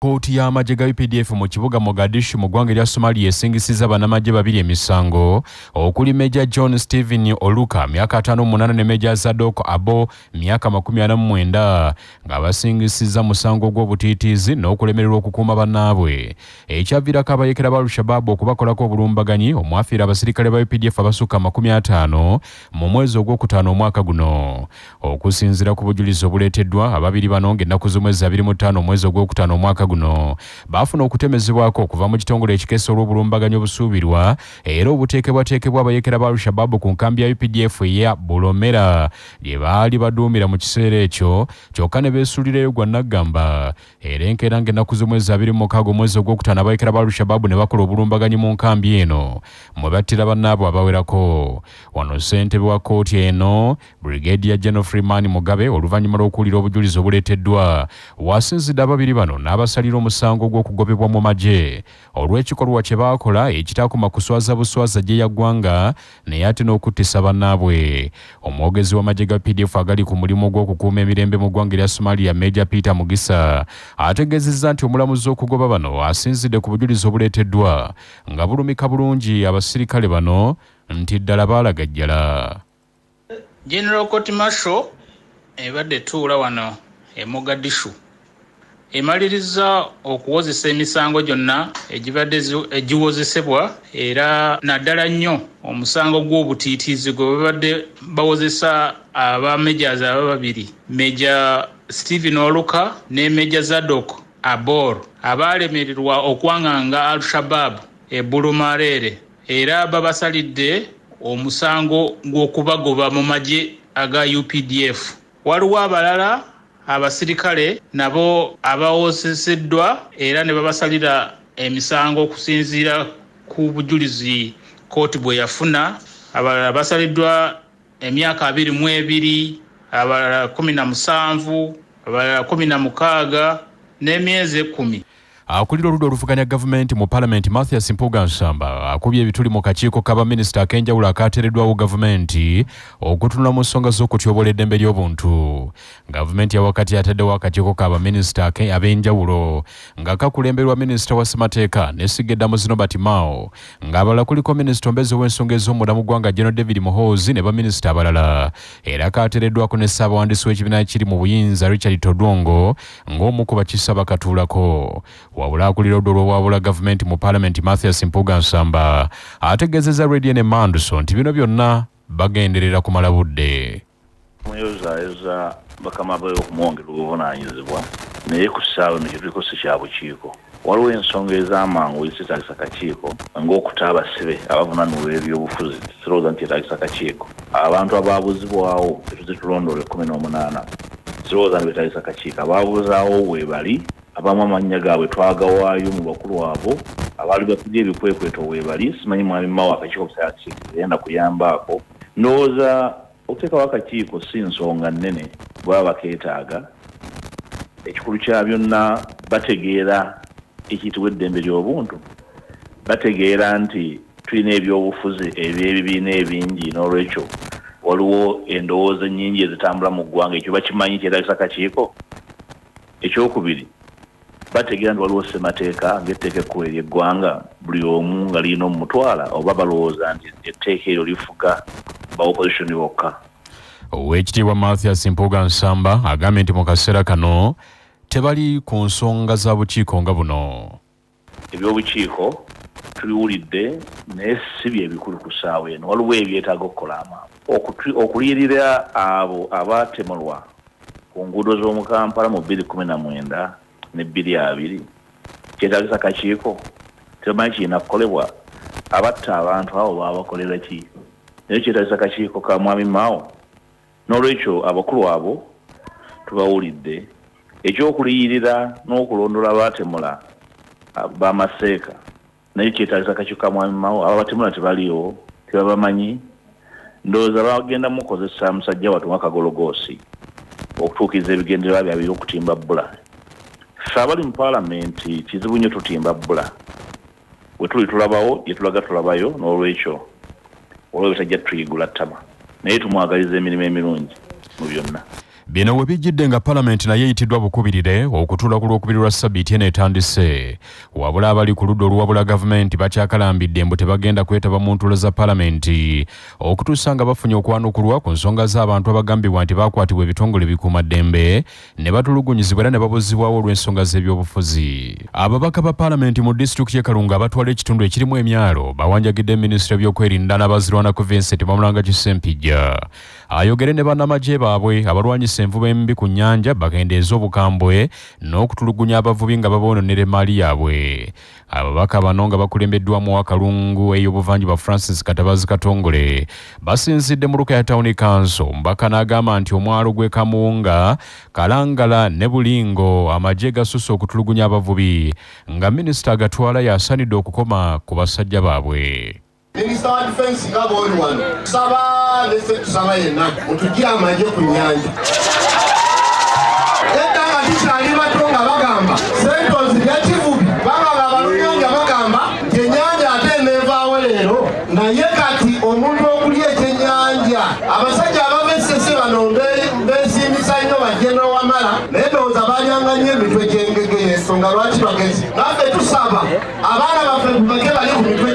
kkooti y'amagye ga updf mu kibuga mogadishu mu ggwanga erya somalia esingisizza bannamagye babiri emisango. Okuli meja john stephen oluka myaka 58 ne meja zadok abo myaka 49 nga basingisizza musango gw'obutiitiizi n'okulemererwa okukuuma bannaabwe. Ekyaviirako abayekera ba al-shababu okubakolako obulumbaganyi omwafiira abasirikale ba updf abasukka 50 mu mwezi ogwokutaano omwaka guno. Okusinziira ku bujulizi obuleeteddwa ababiri bano ng'ennaku z'omwezi 25 omwezi ogwokutaano omwaka guno. Baafuna okutemezebwako okuva mu kitongole ekikeesa olw'obulumbaganyi obusuubirwa era obuteekebwateekebwa abayekera ba al-shababu ku nkambi ya updf eya bulomera gye baali baduumira mu kiseera ekyo kyokka ne beesuulirayo gwa naggamba. Era enkeera ng'ennaku z'omwezi 26 omwezi ogwokutaano abayekera ba al-shababu ne bakola obulumbaganyi mu nkambi eno. Mwe battira bannaabwe abawerako. Wano ssentebe wa kkooti eno brigadier general freeman mugabe oluvannyuma lw'okuwulira obujulizi obuleeteddwa. Wasinzidde ababiri bano n'abasalira omusango gw'okugobebwa mu magye. Olw'ekikolwa kye baakola ekitaakuma kuswaza buswaza gye ya ggwanga naye ate n'okuttisa bannaabwe. Omwogezi w'amagye ga pdf agali ku mulimu gw'okukuuma emirembe mu ggwanga erya somalia meja peter mugisa ategeezezza nti omulamuzi okugoba bano asinzidde ku bujulizi obuleeteddwa nga bulumika bulungi abasirikale bano nti ddala baalagajjala general court marshal ebadde etuula wano e mogadishu emaliriza okuwozesa emisango gyonna egibadde egiwozesebwa era naddala nnyo omusango gw'obutiitiizi gwe babadde bawozesa aba majors aba babiri meja stephen oluka ne meja zadok abor abaalemererwa okwaŋŋanga al-shabab e bulumareere. Era babasalidde omusango gw'okubagoba mu magye aga updf waliwo abalala abasirikale nabo abawozeseddwa era ne babasalira emisango okusinziira ku bujulizi kooti bwe yafuna. Abalala basaliddwa emyaka abiri mu ebiri abalala kumi na musanvu abalala kumi na mukaaga n'emyezi ekkumi akulira oludda oluvuganya gavumenti mu palamenti mathias mpuga nsamba akubye ebituli mu kakiiko k'abaminisita ak'enjawulo akateereddwawo gavumenti okutunula mu nsonga z'okutyobola eddembe ly'obuntu. Gavumenti yawakati yataddewo akakiiko k'abaminisita ab'enjawulo nga kakulemberwa minisita wa ssemateeka ne sigeddamu zinobert mao ng'abalala kuliko minisita ombezi w'ensonga ez'omulamu ggwanga general david muhoozi ne baminisita abalala. Era kateereddwako ne ssaabawandiisi w'ekibiina kiri mu buyinza richard todwongo ng'omu ku bakiisa bakatuulako wabula akulira oludda olw'obwabula gavumenti mu palamenti mathias mpuga nsamba ategeezezza radio ne manduso nti bino byonna bagenderera kumala budde. Mweyozayoza bakama be okumwongera obuvunaanyizibwa naye ku ssaawa no kyetuliko si kya bukiiko. Waliwo ensonga ez'amangu ezitagisa kakiiko ng'okuta abasibe abavunanibwa ebyobufuzi sirowooza nti etagisa kakiiko abantu abaabuzibwawo tetuzitulondoole kumi n'omunaana sirowooza nti betagisa kakiiko abaabuzaawo we bali abamu amannya gaabwe twagawaayo mu bakulu abo abaali bafudde ebikwekweto we bali simanyi mwami mawo akakiiko yenda kuyambaako. Ndowooza okuteekawo akakiiko si nsonga nnene bwaba bakeetaaga. Ekikulu kya byonna bategeera ekiyitibwa eddembe ly'obuntu. Bategeera nti tulina ebyobufuzi eby'ebibiina ebingi n'olwekyo waliwo endowooza ennyingi ezitambula mu ggwanga ekyo bakimanyi kyetagisa kakiiko ekyokubiri bategeera nti waliwo ssemateeka ngaetteeka ekkulu eryeggwanga buli omu nga lirina omumutwala oba balowooza nti etteeka eryo lifuga ba opposition bokka. Oweekitiibwa mathias mpuuga nsamba agambye nti mu kaseera kano tebali ku nsonga za bukiiko nga buno. Ebyobukiiko tubiwulidde naye si bye bikulu ku ssaawa eno. Waliwo ebyetaaga okukola amangu okuliyirira abo abatemulwa ku nguudo z'omukampala mu 2019 n'ebbiri abiri kyetagisa kakiiko tebamanyi kirina kukolebwa. Abatta abantu abo babakolera ki? Naye kyetagisa kakiiko ka mwami maawo n'olwekyo abakulu abo tubawulidde. Ekyokuliyirira n'okulondoola abatemula bamaseeka naye kyetagisa kakiiko ka mwami maawo ababatemula tebaliwo tebabamanyi. Ndowooza bagenda mukozesa musajja wattu nga kagologoosi okutuukiriza ebigendererwa byabwe eby'okutimba bbula. Abali mu paalamenti kizibu nnyo tutimba bbula. Bwe tuli tulabawo gye tulaga tulabayo n'olwekyo olwo bitajja tuyigula ttama. Naye tumwagaliza emirimu emirungi mu byonna bino we bijjidde nga palamenti naye eyitiddwa bukubirire okutuula ku lwokubiri lwa sabbiiti eno etandise. Wabula abali ku ludda oluwabula gavumenti bakyakalambidde mbu tebagenda kwetaba mu ntulo za palamenti okutuusa nga bafunye okwanukulwa ku nsonga z'abantu abagambibwa nti baakwatibwa ebitongole bikuumaddembe ne batulugunyizibwa era ne babuzibwawo olw'ensonga z'ebyobufuzi. Ababaka ba palamenti mu disitulikiti y'e kalungu abatwala ekitundu ekirimu emyalo bawanjagidde minisitule by'okwerinda n'abazirwanako vincent bamulanga kisempijja ayogere ne bannamagye baabwe abalwanyisa envuba embi ku nnyanja bakendeeza obukambwe n'okutulugunya abavubi nga baboononera emaali yaabwe. Ababaka bano nga bakulembeddwamu akalungu ey'obuvanjuba francis katabazi katongole basinzidde mu lukaya town council. Mbaka n'agamba nti omwalo gw'e kamuwunga kalangala ne bulingo amagye gasusse okutulugunya abavubi nga minisita agatwala yasaanidde okukoma ku basajja baabwe minisita wa difensi nga bwoli wano tusaba nese tusaba yenna mutugire amagye ku nyanja edda nga tukyali bato nga bagamba sentozi lyakivubi babaga abalunyanja bagamba nti enyanja ate eneevaawo leero naye kati omuntu okulya ekyenyanja abasajja abava esese bano beesiimisa nnyo bajenero wamala naye ndowooza balyanga nnyo emitwe gyengege ensonga lwaki bagezi? Naffe tusaba abaana baffe bake bali ku mitwe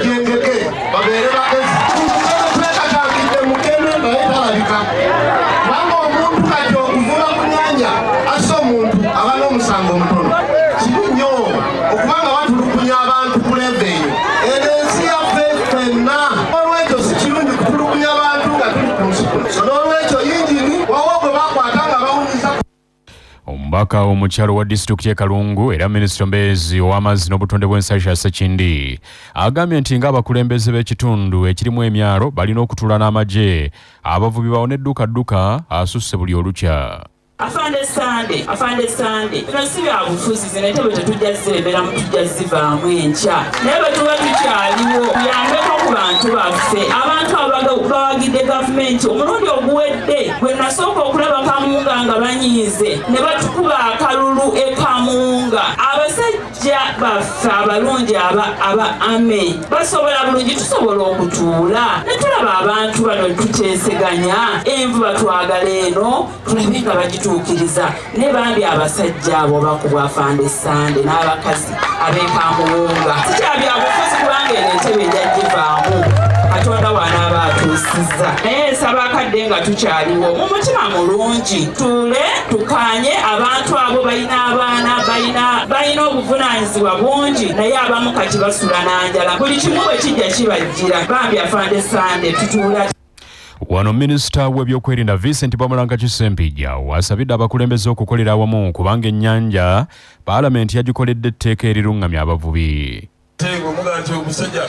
omubaka omukyalo wa disitulikiti y'e kalungu era minisita ombeezi ow'amazzi n'obutonde bw'ensasha sekindi agambye nti ng'abakulembeze b'ekitundu ekirimu emyalo balina okutuula n'amagye. Abavubi bawone eddukadduka asusse buli olukya afande sande afande sande bino si bya bufuzi zino entebe tetujja ziremeramu tujja zivaamu enkya. Naye bwe tuba tukyaliwo tuyambeko ku bantu baffe. Abantu abo bawagidde gavumenti omulundi oguwedde gwe nasooka okulaba kamunga nga banyiize. Ne batukuba akalulu ekamunga abasajja baffe abalungi aba ame basobola bulungi tusobola okutuula. Ne tulaba abantu bano tuteeseganya envuba twagala eno tulabe nga bagituukiriza. Ne bambi abasajja abo bakubwa afande sande n'abakazi ab'ekamuwunga sikyabyabufuzi kubanga eno entebe ejajjivaamu atuusizza naye nsaba akadde nga tukyaliwo mu mutima mulungi tuule tukanye abantu abo balina abaana balina obuvunanyizibwa bungi naye abamu kati basula n'anjala buli kimu bwe kijja kibajjira. Bambi afande sande tutuula. Wano minisita w'ebyokwerinda vincent bamulanga kisempijja wasabidde abakulembeze okukolera awamu kubanga ennyanja paalamenti yagikoledde etteeka eriruŋŋamya abavubi. Omuga nti omusajja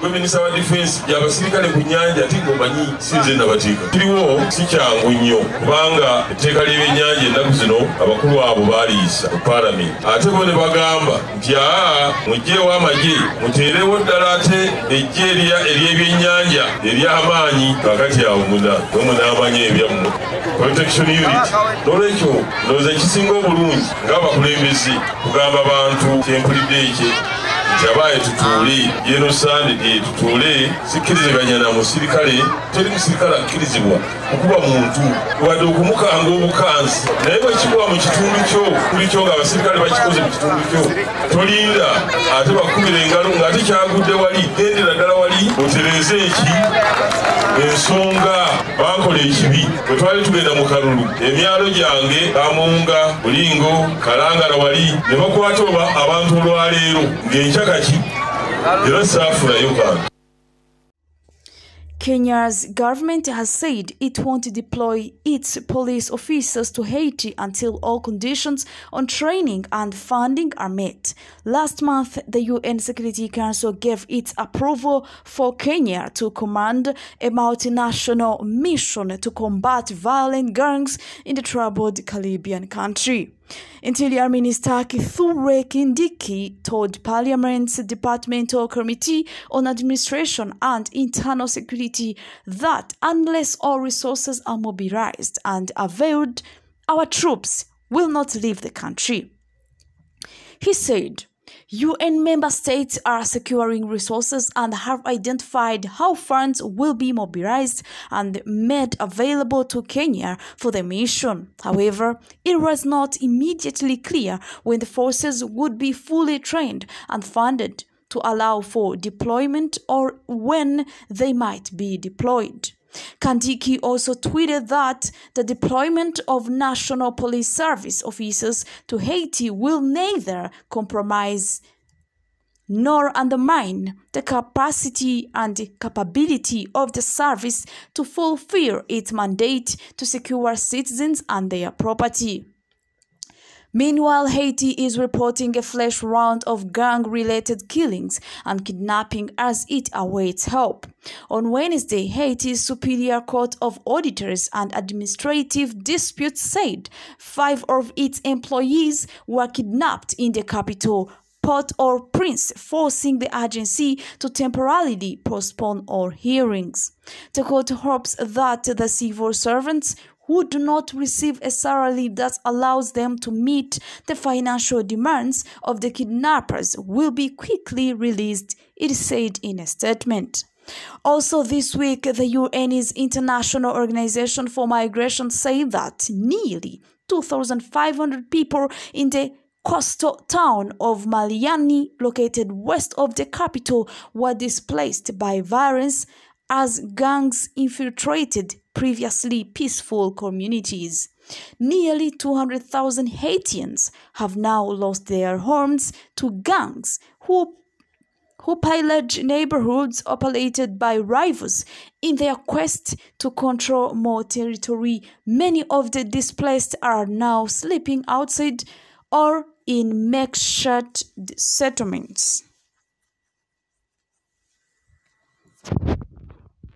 gwe minisita wa difensi gyabasirikale ku nyanja ati ngaomanyi sinze nabateeka kiriwo si kyangu nnyo kubanga etteeka ly'ebyennyanja ennaku zino abakulu abo baaliisa mu paalamenti. Ate bo ne bagamba nti aa mugjeewo amagye muteerewo ddala ate ejje ery'ebyennyanja ery'amaanyi kakati awo muna nomunaamanya ebyammwe. Protection unit. N'olwekyo ndowooza ekisinga obulungi ng'abakulembeze kugamba abantu kyempulidde ekye nti abaaye tutuule yeno sande tutuule sikkiriziganya na musirikale teri musirikale akkirizibwa okuba muntu. Wadde okumukanga obukansi. Naye bwekikuba mu kitundu kyo kulikyo nga abasirikale bakikoze mu kitundu kyo tolinda ate bakubira engalo ng'ate kyagudde wali gendera ddala wali otereze eki? Ensonga. Bakola ekibi. Bwe twali tugenda mu kalulu emyalo gyange kamunga bulingo kalangala wali ne bakwata oba abantu olwaleero Kenya's government has said it won't deploy its police officers to Haiti until all conditions on training and funding are met. Last month, the UN Security Council gave its approval for Kenya to command a multinational mission to combat violent gangs in the troubled Caribbean country. Interior Minister Kithure Kindiki told Parliament's Departmental Committee on Administration and Internal Security that unless all resources are mobilized and availed, our troops will not leave the country. He said, UN member states are securing resources and have identified how funds will be mobilized and made available to Kenya for the mission. However, it was not immediately clear when the forces would be fully trained and funded to allow for deployment or when they might be deployed. Kandiki also tweeted that the deployment of National Police Service officers to Haiti will neither compromise nor undermine the capacity and capability of the service to fulfill its mandate to secure citizens and their property. Meanwhile, Haiti is reporting a fresh round of gang related killings and kidnapping as it awaits help. On Wednesday, Haiti's Superior Court of Auditors and Administrative Disputes said five of its employees were kidnapped in the capital. Port au Prince, forcing the agency to temporarily postpone all hearings. The court hopes that the civil servants who do not receive a salary that allows them to meet the financial demands of the kidnappers will be quickly released, it said in a statement. Also, this week, the UN's International Organization for Migration said that nearly 2,500 people in the coastal town of Maliani, located west of the capital, were displaced by violence as gangs infiltrated previously peaceful communities. Nearly 200,000 Haitians have now lost their homes to gangs who who pillage neighborhoods operated by rivals in their quest to control more territory. Many of the displaced are now sleeping outside or in makeshift settlements.